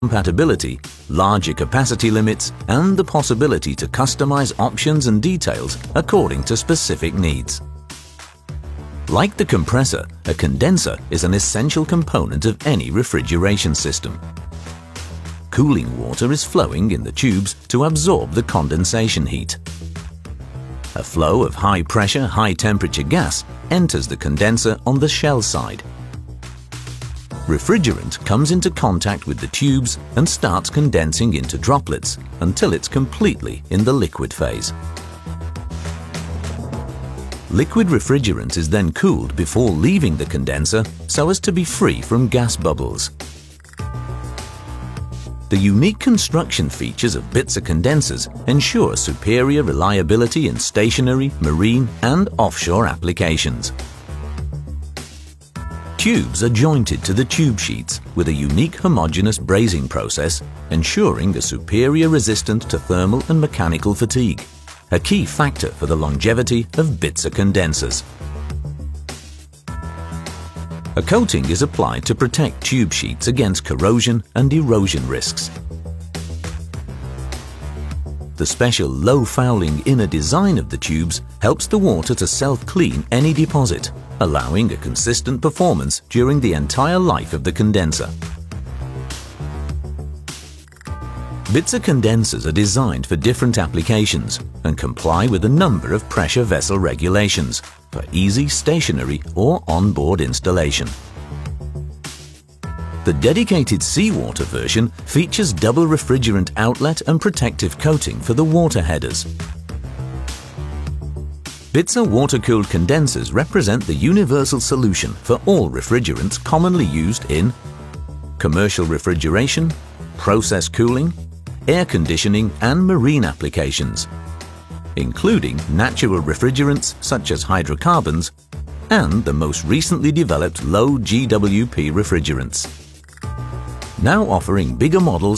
compatibility, larger capacity limits, and the possibility to customize options and details according to specific needs. Like the compressor, a condenser is an essential component of any refrigeration system. Cooling water is flowing in the tubes to absorb the condensation heat. A flow of high-pressure, high-temperature gas enters the condenser on the shell side refrigerant comes into contact with the tubes and starts condensing into droplets until it's completely in the liquid phase. Liquid refrigerant is then cooled before leaving the condenser so as to be free from gas bubbles. The unique construction features of Bitzer condensers ensure superior reliability in stationary, marine and offshore applications. Tubes are jointed to the tube sheets with a unique homogeneous brazing process, ensuring a superior resistance to thermal and mechanical fatigue, a key factor for the longevity of Bitzer condensers. A coating is applied to protect tube sheets against corrosion and erosion risks. The special low fouling inner design of the tubes helps the water to self-clean any deposit, allowing a consistent performance during the entire life of the condenser. Bitzer condensers are designed for different applications and comply with a number of pressure vessel regulations for easy stationary or onboard installation. The dedicated seawater version features double refrigerant outlet and protective coating for the water headers. Bitzer water-cooled condensers represent the universal solution for all refrigerants commonly used in commercial refrigeration, process cooling, air conditioning and marine applications, including natural refrigerants such as hydrocarbons and the most recently developed low GWP refrigerants. Now offering bigger models